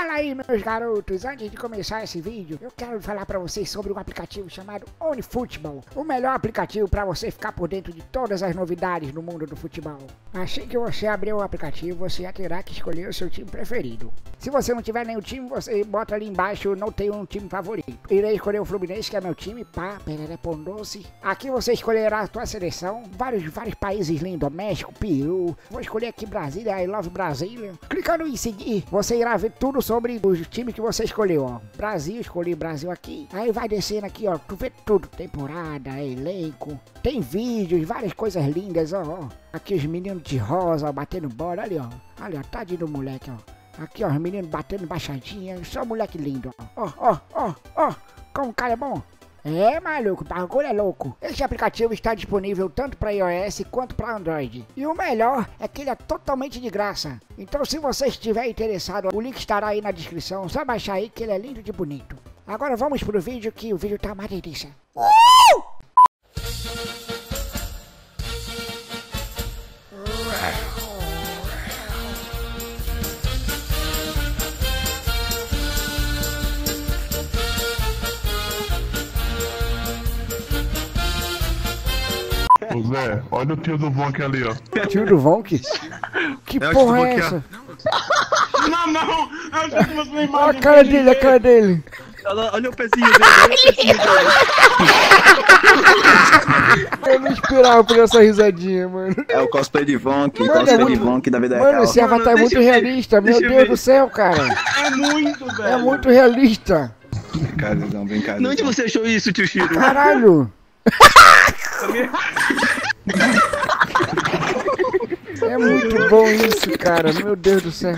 Fala aí, meus garotos. Antes de começar esse vídeo, eu quero falar pra vocês sobre um aplicativo chamado OnlyFootball. O melhor aplicativo pra você ficar por dentro de todas as novidades no mundo do futebol. Assim que você abrir o aplicativo, você já terá que escolher o seu time preferido. Se você não tiver nenhum time, você bota ali embaixo, não tem um time favorito. Irei escolher o Fluminense, que é meu time, pá, pondoce. Aqui você escolherá a tua seleção, vários, vários países lindos, México, Peru. Vou escolher aqui Brasília, I love Brasília. Clicando em seguir, você irá ver tudo sobre os times que você escolheu, ó. Brasil, escolhi Brasil aqui. Aí vai descendo aqui, ó, tu vê tudo, temporada, elenco. Tem vídeos, várias coisas lindas, ó. ó. Aqui os meninos de rosa, ó, batendo bola, ali, ó. Olha, ó, tadinho do moleque, ó. Aqui, ó, os meninos batendo baixadinha. Só moleque lindo, ó. Ó, ó, ó, ó. Como o cara é bom. É, maluco, o bagulho é louco. Esse aplicativo está disponível tanto para iOS quanto para Android. E o melhor é que ele é totalmente de graça. Então, se você estiver interessado, o link estará aí na descrição. Só baixar aí que ele é lindo de bonito. Agora vamos pro vídeo que o vídeo tá uma delícia. Ô Zé, olha o tio do Vonk ali, ó. Tio do Vonk? Que É, porra é essa? Não, não! Eu já mostrei Olha a cara dele, a cara dele. Olha, olha o pezinho dele, olha o pezinho dele. Eu não esperava por essa risadinha, mano. É o cosplay de Vonk, Mano, é cosplay muito- de Vonk da vida Mano, real. esse avatar é muito realista, meu Deus ver. do céu, cara. É muito, velho. É muito realista. Brincadeira, brincadeira. Onde você achou isso, tio Chiro? Caralho. É muito bom isso, cara. Meu Deus do céu.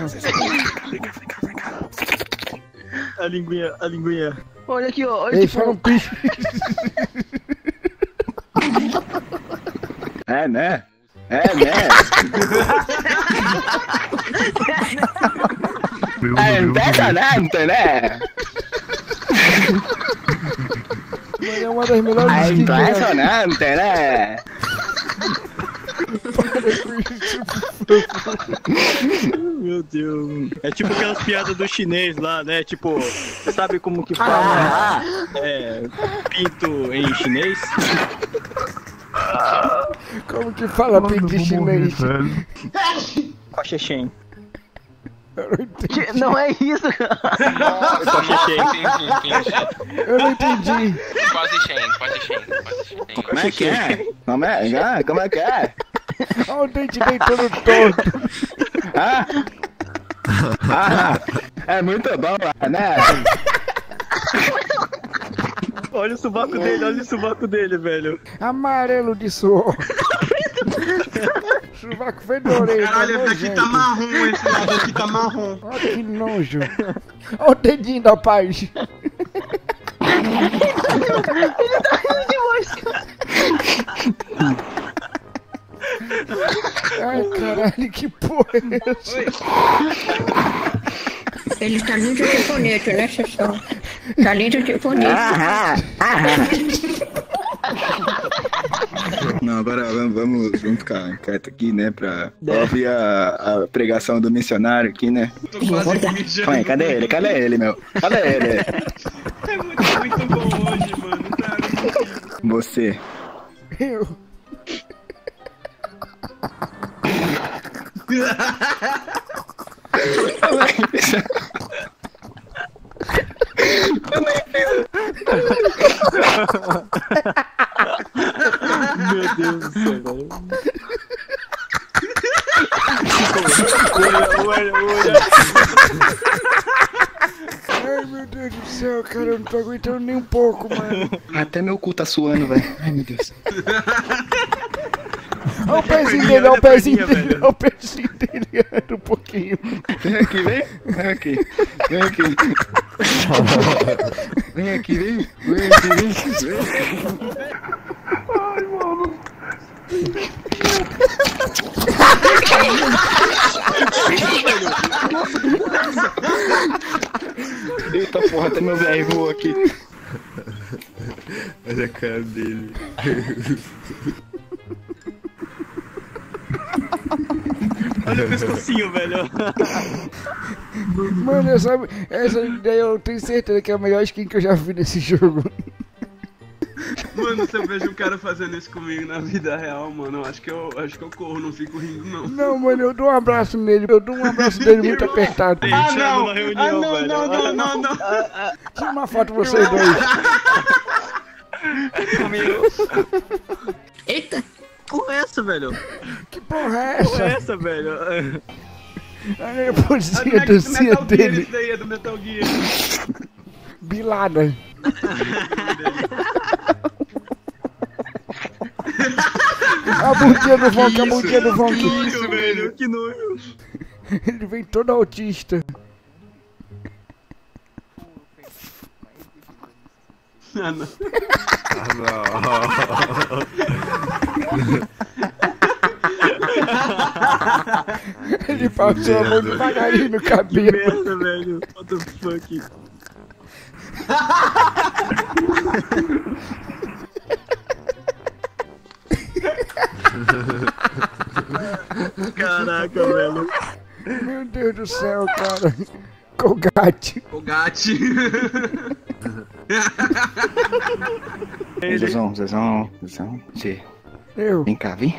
A linguinha, a linguinha. Olha aqui, ó. Olha Ei, fala um picho. É, né? É, né? É Deus. impressionante, né? Mano, é uma das melhores É skins que eu já vi. impressionante, né? Meu Deus. É tipo aquelas piadas do chinês lá, né? Tipo, sabe como que fala é, pinto em chinês? Como que fala pinto em chinês? Cochechen. Eu não entendi. Não é isso. Eu não entendi. Quase Shane, quase Shane, quase Shane. Como é que é? Como é, ah, como é que é? Olha o dente dele todo. Ah? Ah, é muito bom, né? Olha o subaco dele, olha o subaco dele, velho. Amarelo de suor. Sovaco fedorento. Caralho, esse aqui tá marrom, esse lado aqui tá marrom. Olha que nojo. Olha o dedinho da paz. Ai, caralho, que porra é essa? Ele tá lindo de bonito, né, Sessão? Tá lindo de bonito. Ah, Não, agora vamos, vamos, ficar quieto aqui, né? Pra ouvir a, a pregação do missionário aqui, né? Tô quase cadê ele? Cadê ele, meu? Cadê ele? É muito, muito bom hoje, mano. Tá muito... Você. Eu. Meu Deus do céu, velho. Olha, olha, olha. Ai, meu Deus do céu, cara, eu não tô aguentando nem um pouco, mano. Até meu cu tá suando, velho. Ai, meu Deus. Olha o pezinho dele, olha o pezinho dele, olha o pezinho dele, anda um pouquinho. Vem aqui, vem. Vem aqui. Vem aqui. Vem aqui, vem. Vem aqui, vem. vem. Eita porra, até meu velho voou aqui. Olha a cara dele. Olha o pescocinho, velho. Mano, essa, essa ideia eu tenho certeza que é a melhor skin que eu já vi nesse jogo. Mano, se eu vejo um cara fazendo isso comigo na vida real, mano, eu acho que eu acho que eu corro, não fico rindo, não. Não, mano, eu dou um abraço nele. Eu dou um abraço dele muito apertado. Ah, não! Ah, não, não, não, não, não. Tira uma foto vocês dois. Eita! Porra é essa, velho? Que porra é Porra é essa? essa, velho? Olha a É posição do a dancinha Metal Gear dele. isso daí, é do Metal Gear. Bilada. A bundinha do Vonk, a bundinha do Vonk. Que nojo, velho, que nojo. Ele vem todo autista. Ah, não. Ele passou a mão devagarinho no cabelo. Merda, velho. What the fuck? Caraca, velho. Meu Deus do céu, cara. Colgate. O gato. Zezão, Zezão, Zezão. Zé, Eu. Vem cá, vem.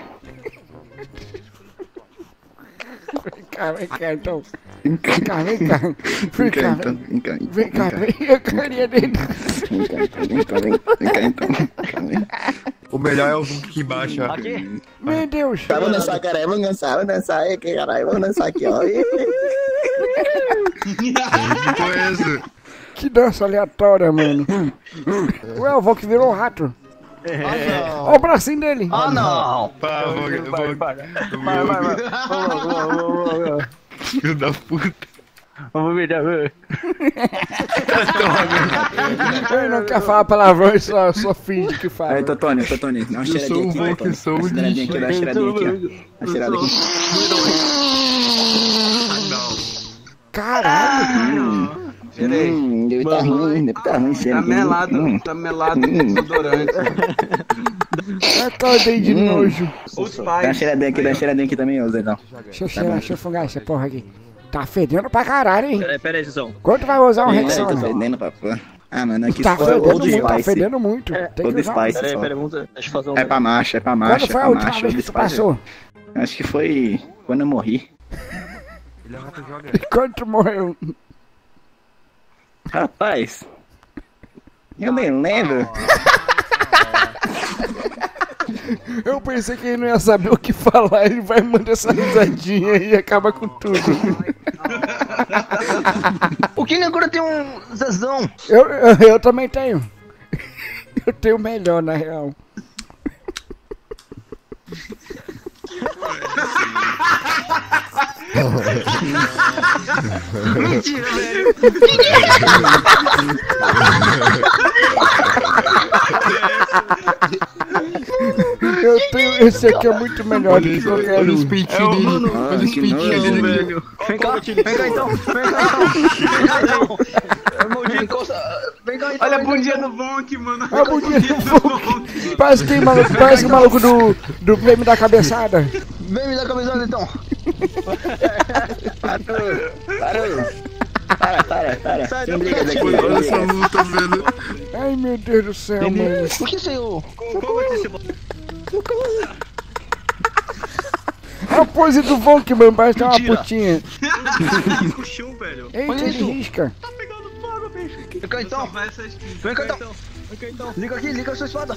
Vem cá, vem cá, então. Vem cá, Vem cá, vem cá. Vem vem cá, cá, então. Vem cá, então. vem cá, vem dele. Vem cá, então. Vem cá, vem. Vem cá, então. O melhor é o Vunk que baixa. Meu Deus. Tá, vamos dançar, cara. Vamos dançar, vamos dançar aqui, caralho. Vamos dançar aqui, ó. Que é? Que dança aleatória, mano. Ué, o Volk virou um rato. Olha o bracinho dele. Ah, não. Vunk, Vunk. Vai, vai, vai. Filho da puta. Vamos ver, vamos. Ele não quer falar palavrão, ele só, só finge que Aí, fala. Totônio, Totônio. Dá uma Eu sou cheiradinha aqui, Totônio. Dá uma cheiradinha aqui, dá uma cheiradinha aqui, ó. Dá uma cheirada aqui. Caralho. Hum, deve tá ruim, deve tá ruim. Tá melado, Hum. tá melado com desodorante. É todo de nojo. Os Dá uma pais. cheiradinha aqui, dá uma cheiradinha aqui também, ô Zezão. Deixa eu cheirar, deixa eu fungar essa porra aqui. Tá fedendo pra caralho, hein? Peraí, peraí, Zizão. Quando vai usar um Tá Rexona? fedendo pra porra. Ah, mano, aqui Tá foi fedendo Old muito, tá Spice. fedendo muito. Tem que usar Spice Peraí, só. peraí, vamos, deixa eu fazer um. É pra macho, é pra macho, Quando é foi a última vez que tu Spice. passou? Acho que foi quando eu morri. Quando tu morreu? Rapaz, eu nem lembro. Eu pensei que ele não ia saber o que falar, ele vai mandar essa risadinha e acaba com tudo. O King agora tem um Zezão. Eu, eu, eu também tenho. Eu tenho o melhor, na real. Mentira, velho. Eu tenho. Esse aqui é muito melhor do que qualquer Olha os um. peitinhos dele. Olha os que peitinhos dele. velho. Vem cá, vem cá então. Vem cá então. Vem cá então. Vem cá, então. Olha a bundinha então. do Vonk, mano. Olha a bundinha do Vonk. Parece que maluco, parece que o maluco do, do prêmio da cabeçada. Vem me dar a camisada então. Parou, parou. Para, para, para. Sai da briga daqui, Olha essa luta, velho. Ai meu Deus do céu, mano. O que senhor? A pose do Vonk, mano, parece que é uma putinha. o chão, velho. Eita, Olha ele isso. risca. Tá pegando fogo, bicho. Vem cá então. Vem cá então. Vem cá então. Liga aqui, liga a sua espada.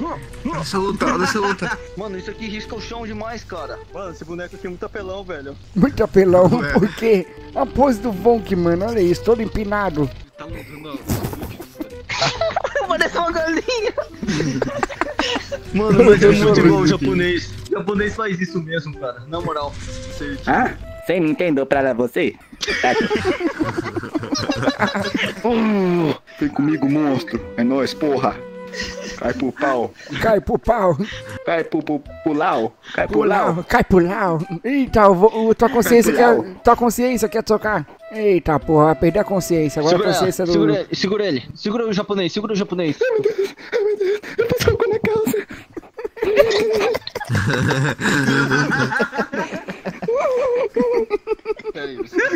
Olha essa luta, olha essa luta. Mano, isso aqui risca o chão demais, cara. Mano, esse boneco aqui é muito apelão, velho. Muito apelão, Ué. porque a pose do Vonk, mano, olha isso, todo empinado. Tá louco, Parece uma galinha. Mano, mas é muito igual o japonês. O japonês faz isso mesmo, cara. Na moral. Ah, sem Nintendo pra você? Uh, Vem comigo, monstro. É nóis, porra. Cai pro pau. Cai pro pau, Cai pro, pro, pro lau. Cai pro lau. pulau, cai pro lau. Eita, o, o- tua consciência pro quer. Tua consciência quer tocar. Eita, porra, vai perder a consciência. Agora a consciência do. segura ele, segura ele. Segura o japonês, segura o japonês. Eu passei água na calça. Peraí, você tem